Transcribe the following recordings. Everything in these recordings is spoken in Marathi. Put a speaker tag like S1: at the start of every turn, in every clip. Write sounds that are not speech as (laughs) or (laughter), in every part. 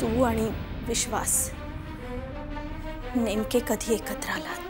S1: तू आणि विश्वास नेमके कधी एकत्र आलात?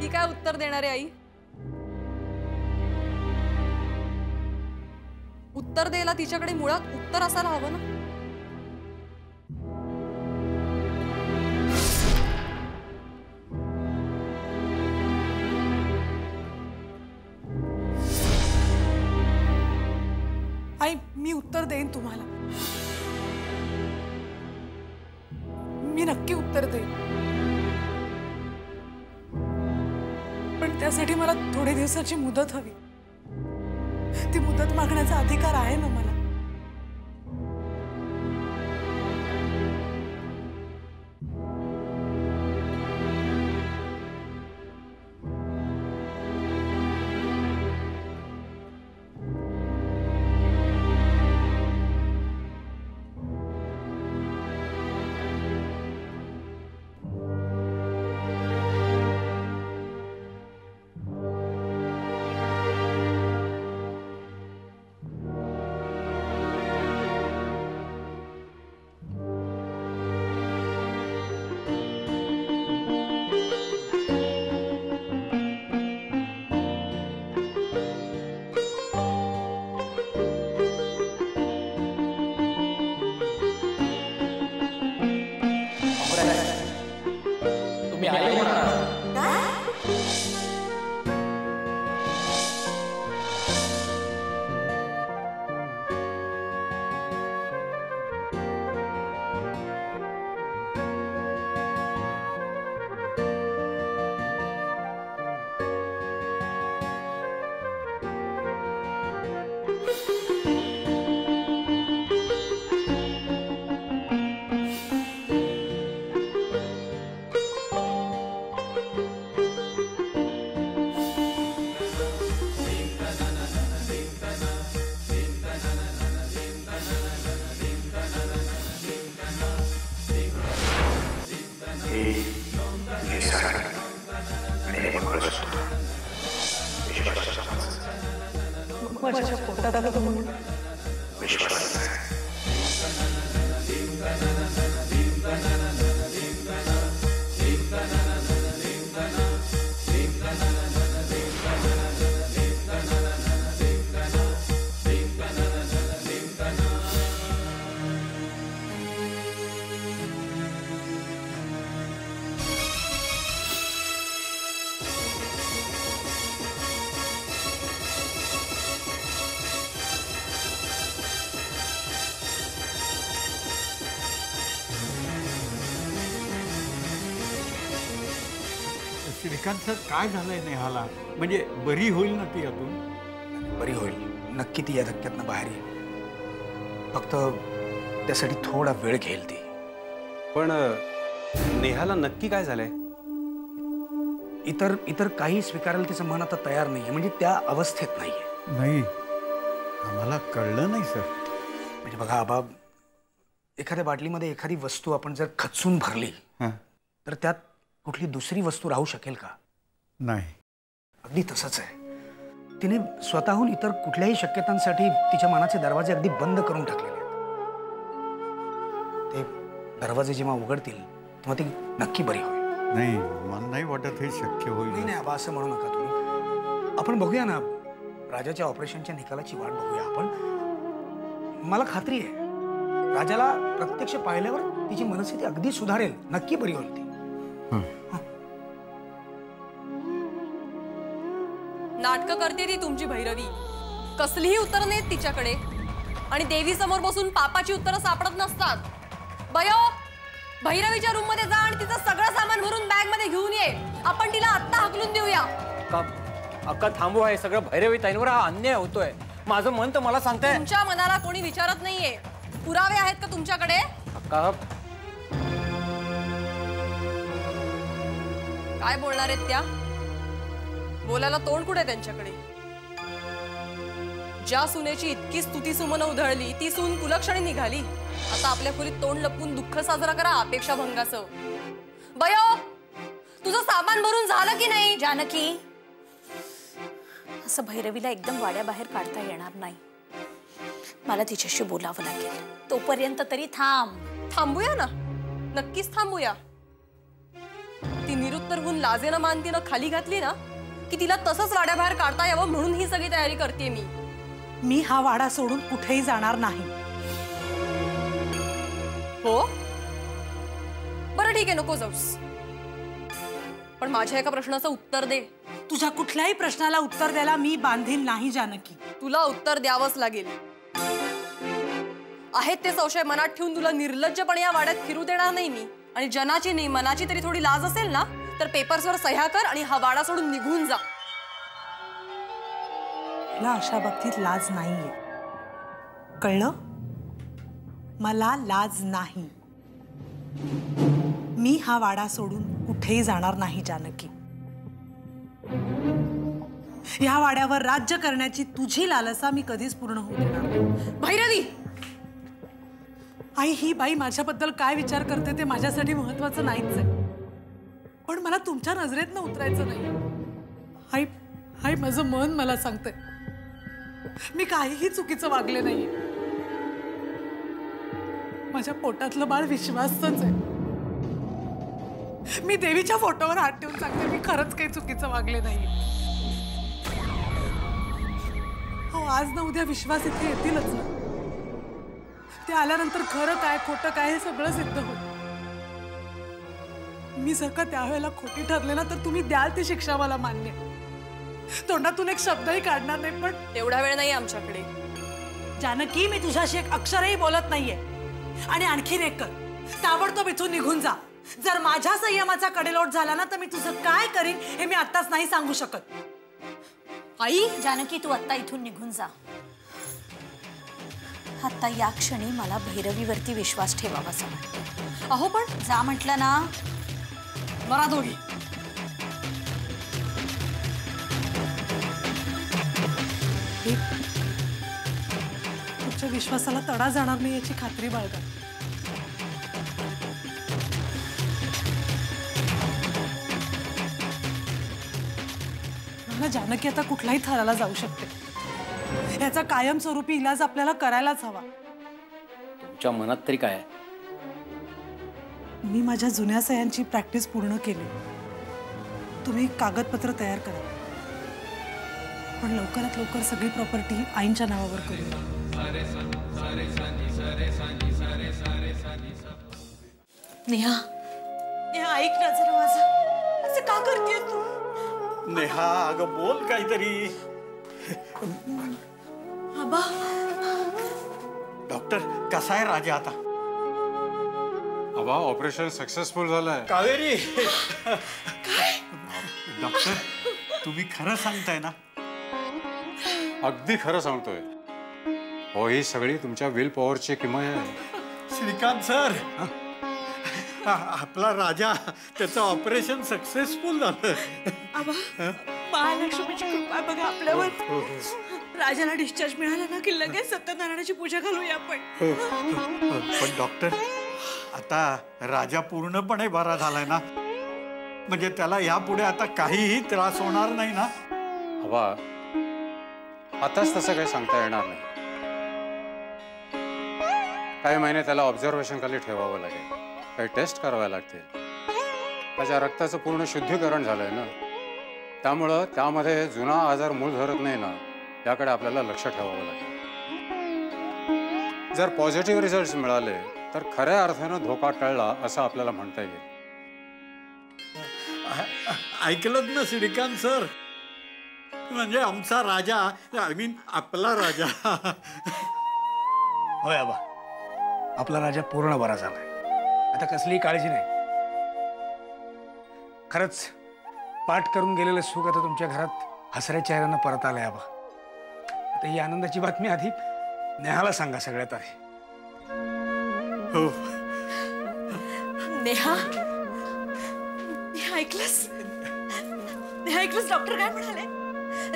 S2: ती काय उत्तर देणार आहे आई? उत्तर द्यायला तिच्याकडे मुळात उत्तर असायला हवं ना?
S3: आई मी उत्तर देईन तुम्हाला. मी नक्की उत्तर देईन. पण त्यासाठी मला थोडे दिवसाची मुदत हवी. ती मुदत मागण्याचा अधिकार आहे ना मला? माझ्या पोटात आलं म्हणून
S4: श्रीकांतचं काय झालंय नेहाला? म्हणजे बरी होईल ना ती यातून
S5: बरी होईल. नक्की ती या धक्क्यातनं बाहेर येईल. फक्त त्यासाठी थोडा वेळ घेईल ती.
S6: पण नेहाला नक्की काय झालंय?
S5: इतर इतर काही स्वीकारायला तिचं मन आता तयार नाहीये. म्हणजे त्या अवस्थेत नाहीये.
S4: नाही. आम्हाला कळलं नाही सर.
S5: म्हणजे बघा आबा एखाद्या बाटलीमध्ये एखादी वस्तू आपण जर खचून भरली
S4: हां.
S5: तर त्यात कुठली दुसरी वस्तू राहू शकेल का?
S4: नाही.
S5: अगदी तसंच आहे. तिने स्वतःहून इतर कुठल्याही शक्यतांसाठी तिच्या मनाचे दरवाजे अगदी बंद करून टाकलेले आहेत. ते दरवाजे जेव्हा उघडतील तेव्हा ती नक्की बरी होईल.
S4: नाही मला नाही वाटत हे शक्य
S5: नाही
S4: होईल.
S5: नाही आबा असं म्हणू नका तुम्ही. आपण बघूया ना राजाच्या ऑपरेशनच्या निकालाची वाट बघूया आपण. मला खात्री आहे राजाला प्रत्यक्ष पाहिल्यावर तिची मनस्थिती अगदी सुधारेल नक्की बरी होईल
S2: नाटकं करते ती तुमची भैरवी. कसलीही उत्तरं नाहीत तिच्याकडे. आणि देवी समोर बसून पापाची उत्तरं सापडत नसतात. बयो भैरवीच्या रूममध्ये जा आणि तिचं सगळं सामान भरून बॅगमध्ये घेऊन ये. आपण तिला आत्ता हकलून देऊया.
S7: अक्का अक्का थांबू आहे सगळं भैरवी ताईंवर हा अन्याय होतोय. माझं मन तर मला सांगतंय.
S2: तुमच्या मनाला कोणी विचारत नाहीये. पुरावे आहेत का तुमच्याकडे?
S7: अक्का
S2: काय बोलणार आहेत त्या? बोलायला तोंड कुठे त्यांच्याकडे? ज्या सुनेची इतकी स्तुती सुमन उधळली ती सून कुलक्षणी निघाली. आता आपल्या खोलीत तोंड लपवून दुःख साजरा करा अपेक्षा भंगाचं बयो तुझं सामान भरून झालं की नाही?
S1: जानकी असं भैरवीला एकदम वाड्याबाहेर काढता येणार नाही. मला तिच्याशी बोलावं लागेल. तोपर्यंत तरी थांब.
S2: थांबूया ना? नक्कीच थांबूया. ती निरुत्तर होऊन लाजेनं मानतीनं खाली घातली ना की तिला तसंच वाड्याबाहेर काढता यावं म्हणून ही सगळी तयारी करते मी.
S3: मी हा वाडा सोडून कुठेही जाणार नाही.
S2: हो? बरं ठीक आहे नको जाऊस. पण माझ्या एका प्रश्नाचं उत्तर दे.
S3: तुझ्या कुठल्याही प्रश्नाला उत्तर द्यायला मी बांधील नाही जानकी.
S2: तुला उत्तर द्यावंच लागेल. आहेत ते संशय मनात ठेवून तुला निर्लज्जपणे या वाड्यात फिरू देणार नाही मी. आणि जनाची नाही मनाची तरी थोडी लाज असेल ना तर पेपर्सवर सह्या कर आणि हा वाडा सोडून निघून जा.
S3: मला अशा बाबतीत लाज नाहीये. कळलं? मला लाज नाही. मी हा वाडा सोडून कुठेही जाणार नाही जानकी. या वाड्यावर राज्य करण्याची तुझी लालसा मी कधीच पूर्ण होऊ देणार.
S2: भैरवी!
S3: आई ही बाई माझ्याबद्दल काय विचार करते ते माझ्यासाठी महत्वाचं नाहीच आहे. पण मला तुमच्या नजरेतनं उतरायचं नाही. आई आई माझं मन मला सांगते. मी काहीही चुकीचं वागले नाही माझ्या पोटातलं बाळ विश्वासच आहे. मी देवीच्या फोटोवर हात ठेवून सांगते मी खरंच काही चुकीचं वागले नाही हो आज ना उद्या विश्वास इथे येतीलच ना. ते आल्यानंतर खरं काय खोटं काय हे सगळं सिद्ध होईल. मी जर का त्यावेळेला खोटी ठरले ना तर तुम्ही द्याल ती शिक्षा मला मान्य. तोंडातून एक शब्दही काढणार नाही पण
S2: तेवढा वेळ नाही आमच्याकडे.
S3: जानकी मी तुझ्याशी एक अक्षरही बोलत नाहीये. आणि आणखीन एक कर. ताबडतोब इथून निघून जा. जर माझ्या संयमाचा कडेलोट झाला ना तर मी तुझं काय करीन हे मी आत्ताच नाही सांगू शकत.
S1: आई जानकी तू आत्ता इथून निघून जा. आता या क्षणी मला भैरवीवरती विश्वास ठेवावासा वाटतो.
S2: अहो पण
S1: जा म्हटलं ना.
S2: बरा दोघी.
S3: तुमच्या विश्वासाला तडा जाणार नाही याची खात्री बाळगा. मला जानकी आता कुठल्याही थराला जाऊ शकते. याचा कायमस्वरूपी इलाज आपल्याला करायलाच हवा.
S7: तुमच्या मनात तरी काय आहे?
S3: मी माझ्या जुन्या सह्यांची प्रॅक्टिस पूर्ण केली. तुम्ही कागदपत्र तयार करा. पण लवकरात लवकर सगळी प्रॉपर्टी आईंच्या नावावर करू. नेहा. नेहा ऐक ना जरा माझं. असं का करते तू?
S4: नेहा अगं बोल काहीतरी.
S3: आबा
S4: डॉक्टर कसा आहे राजा आता?
S6: अबा ऑपरेशन सक्सेसफुल झालंय.
S4: कावेरी! डॉक्टर तुम्ही खरं सांगताय ना?
S6: अगदी खरं सांगतोय. हो ही सगळी तुमच्या विल पॉवरची किमय आहे.
S4: श्रीकांत सर! आपला राजा त्याचं ऑपरेशन सक्सेसफुल झालं.
S3: महालक्ष्मीची कृपा बघा आपल्यावर. राजाला डिस्चार्ज मिळाला ना की लगेच सत्यनारायणाची पूजा घालूया आपण.
S4: पण डॉक्टर आता राजा पूर्णपणे बरा झालाय ना. म्हणजे त्याला यापुढे आता काहीही त्रास होणार नाही ना.
S6: अबा आताच तसं काही सांगता येणार नाही. काही महिने त्याला ऑब्झर्वेशन खाली ठेवावं लागेल. काही टेस्ट कराव्या लागतील. त्याच्या रक्ताचं पूर्ण शुद्धीकरण झालंय ना. त्यामुळं त्यामध्ये जुना आजार मूळ धरत नाही ना. याकडे आपल्याला लक्ष ठेवावं लागेल. जर पॉझिटिव्ह रिझल्ट मिळाले तर खऱ्या अर्थानं धोका टळला असं आपल्याला म्हणता येईल.
S4: ऐकलंच ना श्रीकांत सर? म्हणजे आमचा राजा आय मीन आपला राजा. (laughs)
S5: होय आबा. आपला राजा पूर्ण बरा झालाय आता कसलीही काळजी नाही. खरंच पाठ करून गेलेलं सुख आता तुमच्या घरात हसऱ्या चेहऱ्यानं परत आलंय आबा. आता ही आनंदाची बातमी आधी नेहाला सांगा सगळ्यात आधी.
S4: हो.
S3: नेहा? नेहा ऐकलंस? नेहा ऐकलंस? डॉक्टर काय म्हणाले?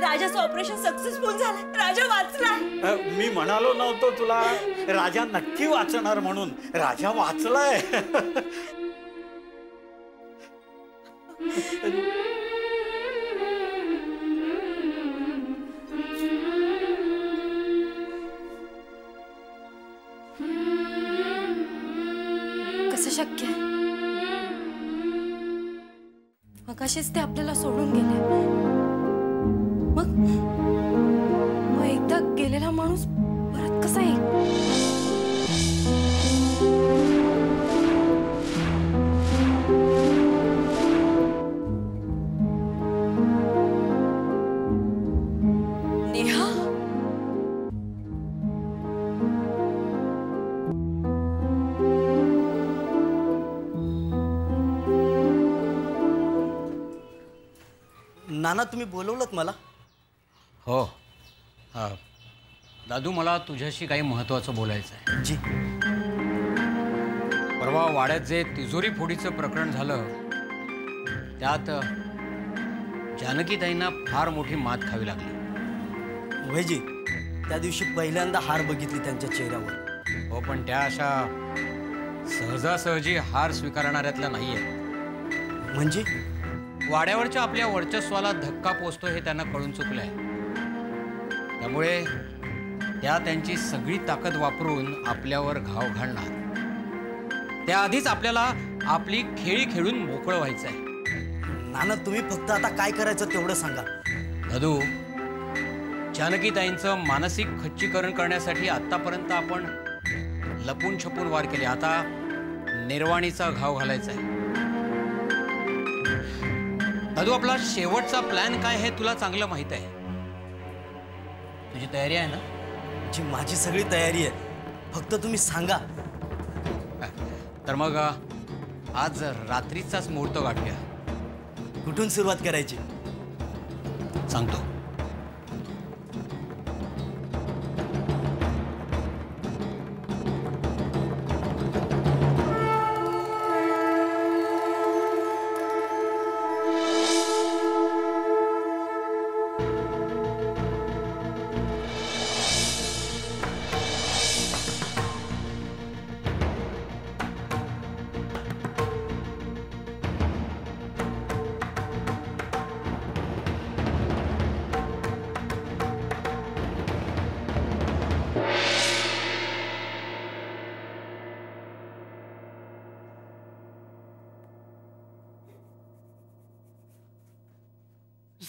S8: राजाचं ऑपरेशन सक्सेसफुल झालं. राजा वाचला.
S4: मी म्हणालो नव्हतो तुला. राजा नक्की वाचणार म्हणून. राजा वाचलाय.
S2: मगाशीच ते आपल्याला सोडून गेले. मग मग एकदा गेलेला माणूस
S9: नाना तुम्ही बोलवलं मला?
S7: हो. हा. दादू मला तुझ्याशी काही महत्त्वाचं बोलायचं आहे.
S9: जी.
S7: परवा वाड्यात जे तिजोरी फोडीचं प्रकरण झालं त्यात जानकीताईंना फार मोठी मात खावी लागली.
S9: वयजी त्या दिवशी पहिल्यांदा हार बघितली त्यांच्या चेहऱ्यावर.
S7: हो पण त्या अशा सहजासहजी हार स्वीकारणाऱ्यातल्या नाही आहेत
S9: म्हणजे?
S7: वाड्यावरच्या आपल्या वर्चस्वाला धक्का पोचतो हे त्यांना कळून चुकलंय. त्यामुळे त्या त्यांची सगळी ताकद वापरून आपल्यावर घाव घालणार. त्याआधीच आपल्याला आपली खेळी खेळून मोकळं व्हायचं आहे
S9: नाना तुम्ही फक्त आता काय करायचं तेवढं सांगा.
S7: दादू जानकीताईंचं मानसिक खच्चीकरण करण्यासाठी आतापर्यंत आपण लपून छपून वार केले. आता निर्वाणीचा घाव घालायचा आहे दादू आपला शेवटचा प्लॅन काय हे तुला चांगलं माहीत आहे? तुझी तयारी आहे ना?
S9: जी माझी सगळी तयारी आहे. फक्त तुम्ही सांगा.
S7: तर मग आज रात्रीचाच मुहूर्त गाठूया.
S9: कुठून सुरुवात करायची?
S7: सांगतो.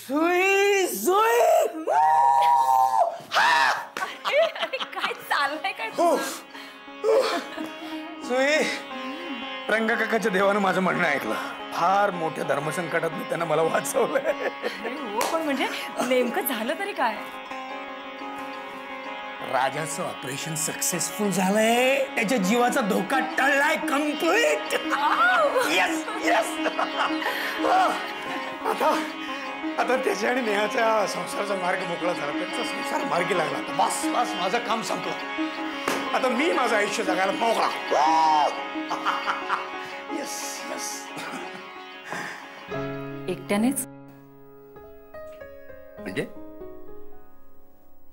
S5: सुई सुई
S1: काय चाललंय काय?
S5: सुई रंगकाकाच्या देवानं माझं म्हणणं ऐकलं. फार मोठ्या धर्मसंकटात मी त्यांना मला वाचवलंय.
S8: हो पण म्हणजे नेमकं झालं तरी काय?
S5: राजाचं ऑपरेशन सक्सेसफुल झालंय. त्याच्या जीवाचा धोका टळलाय कंप्लीट येस येस आता आता त्याच्या आणि नेहाच्या संसाराचा मार्ग मोकळा झाला. त्यांचा संसार मार्गी लागला. आता बस बस माझं काम संपलं. आता मी माझं आयुष्य जगायला मोकळा. (laughs) Yes yes
S8: एकट्यानेच?
S5: म्हणजे?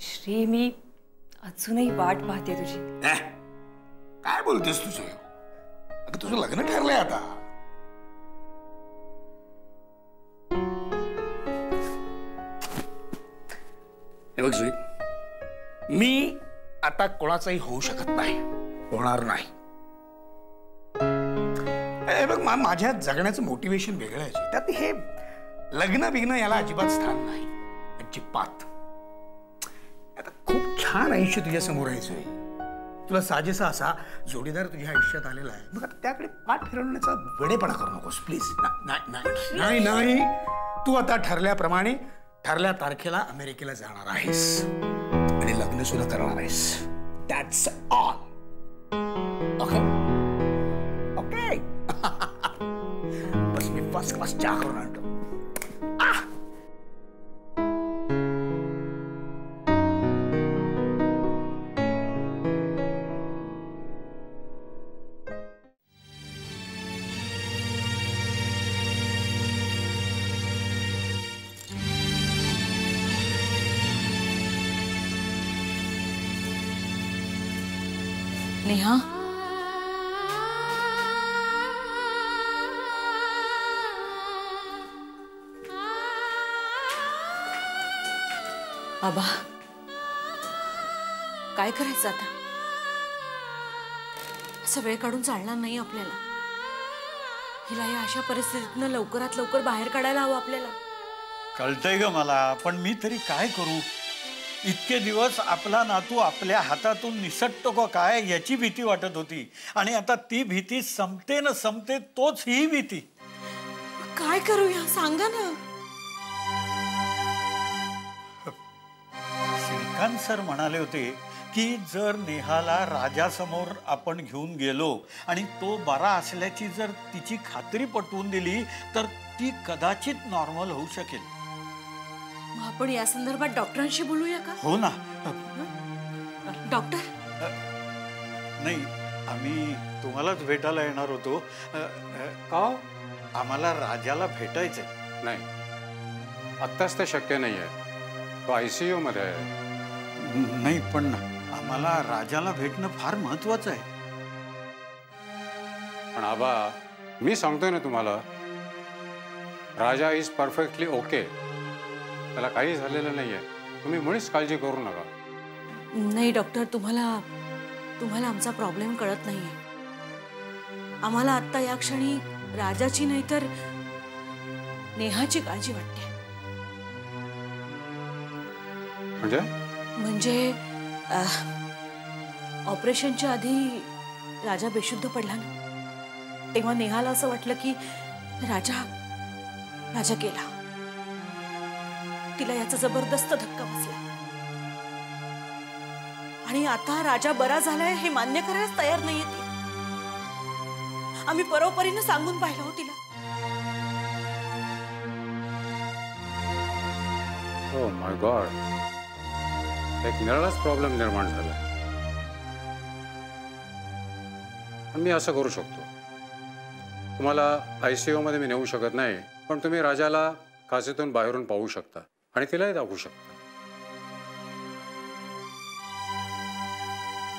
S8: श्री मी अजूनही वाट पाहते तुझी.
S5: काय बोलतेस तुझं? आता तुझं लग्न ठरलंय आता. हे बघ सुई मी आता कोणाचाही होऊ शकत नाही होणार नाही. बघ माझ्या जगण्याचं मोटिवेशन वेगळं आहे. त्यात हे लग्न बिग्न याला अजिबात स्थान नाही. अजिबात. आता खूप छान आयुष्य तुझ्या समोर सुई तुला साजेसा असा जोडीदार तुझ्या आयुष्यात आलेला आहे. मग आता त्याकडे पाठ फिरवण्याचा वेडेपणा करू नकोस प्लीज नाही नाही. तू आता ठरल्याप्रमाणे ठरल्या तारखेला अमेरिकेला जाणार आहेस. आणि लग्न सुद्धा करणार आहेस. दॅट्स ऑल ओके ओके बस मी फर्स्ट क्लास चहा करून आणतो.
S1: काय करायचं आता? असं वेळ काढून चालणार नाही आपल्याला. हिला या अशा परिस्थितीतनं लवकरात लवकर बाहेर काढायला हवं आपल्याला.
S4: कळतंय ग मला पण मी तरी काय करू? इतके दिवस आपला नातू आपल्या हातातून निसटतो का काय याची भीती वाटत होती. आणि आता ती भीती संपते न संपते तोच ही भीती.
S1: काय करूया सांगा ना.
S4: श्रीकांत सर म्हणाले होते की जर नेहाला राजासमोर आपण घेऊन गेलो आणि तो बरा असल्याची जर तिची खात्री पटवून दिली तर ती कदाचित नॉर्मल होऊ शकेल.
S1: मग आपण या संदर्भात डॉक्टरांशी बोलूया का?
S4: हो ना.
S1: डॉक्टर?
S4: नाही आम्ही तुम्हालाच भेटायला येणार होतो. का हो? आम्हाला राजाला भेटायचंय.
S6: नाही. आत्ताच ते शक्य नाही आहे तो आय सी यूमध्ये आहे.
S4: न- नाही पण आम्हाला राजाला भेटणं फार महत्वाचं आहे.
S6: पण आबा मी सांगतोय ना तुम्हाला राजा इज परफेक्टली ओके त्याला काही झालेलं नाही आहे तुम्ही मुळीच काळजी करू नका.
S1: नाही डॉक्टर तुम्हाला तुम्हाला आमचा प्रॉब्लेम कळत नाहीये. आम्हाला आत्ता या क्षणी राजाची नाही तर नेहाची काळजी वाटते.
S6: म्हणजे?
S1: म्हणजे ऑपरेशनच्या आधी राजा बेशुद्ध पडला ना तेव्हा नेहाला असं वाटलं की राजा राजा गेला. तिला याचा जबरदस्त धक्का बसला. आणि आता राजा बरा झालाय हे मान्य करायला तयार नाहीये ती. आम्ही परोपरीनं सांगून पाहिलं हो तिला.
S6: हो माय गॉड एक निराळाच प्रॉब्लेम निर्माण झाला मी असं करू शकतो. तुम्हाला आय सी यूमध्ये मी नेऊ शकत नाही पण तुम्ही राजाला काचेतून बाहेरून पाहू शकता आणि तिलाही दाखवू शकता.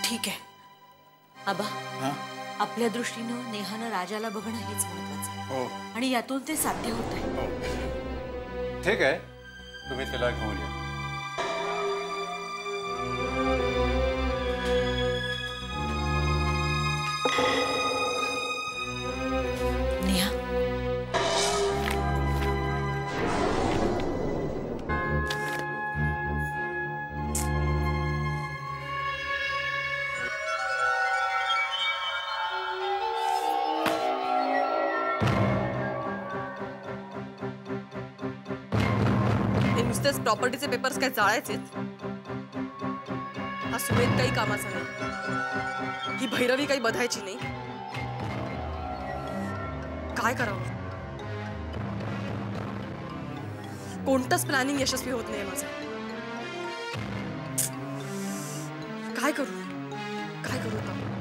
S1: ठीक आहे. आबा
S4: हा?
S1: आपल्या दृष्टीनं नेहानं राजाला बघणं हेच महत्वाचं
S4: हो.
S1: आणि यातून ते साध्य होत आहे.
S4: हो.
S6: ठीक आहे. तुम्ही तिला घेऊन या.
S2: प्रॉपर्टीचे पेपर्स काय जाळायचेच हा सुमेध काही कामाचा नाही. ही भैरवी काही बधायची नाही. काय करावं? कोणतंच प्लॅनिंग यशस्वी होत नाही माझं. काय करू? काय करू आता?